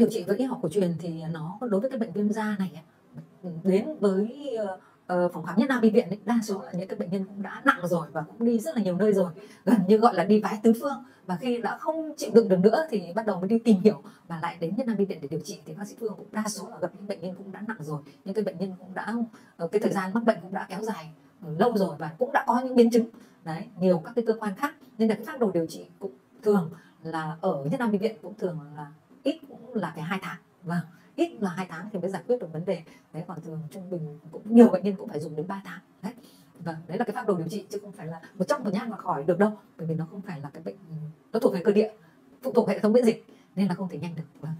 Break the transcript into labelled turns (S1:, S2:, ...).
S1: điều trị với y học cổ truyền thì nó đối với cái bệnh viêm da này đến với uh, phòng khám nhất nam bệnh viện ấy, đa số là những cái bệnh nhân cũng đã nặng rồi và cũng đi rất là nhiều nơi rồi gần như gọi là đi vái tứ phương. Và khi đã không chịu đựng được nữa thì bắt đầu mới đi tìm hiểu và lại đến nhất nam bệnh viện để điều trị. Thì bác sĩ phương cũng đa số là gặp những bệnh nhân cũng đã nặng rồi những cái bệnh nhân cũng đã ờ, cái thời gian mắc bệnh cũng đã kéo dài lâu rồi và cũng đã có những biến chứng. Đấy nhiều các cái cơ quan khác. Nên là cái phác đồ điều trị cũng thường là ở nhất nam bệnh viện cũng thường là ít cũng là cái hai tháng. Vâng ít là hai tháng thì mới giải quyết được vấn đề. Đấy còn thường trung bình cũng, nhiều bệnh nhân cũng phải dùng đến 3 tháng. Đấy. Vâng đấy là cái phác đồ điều trị chứ không phải là một trong một nhang mà khỏi được đâu, bởi vì nó không phải là cái bệnh, nó thuộc về cơ địa, phụ thuộc hệ thống miễn dịch, nên là không thể nhanh được. Vâng.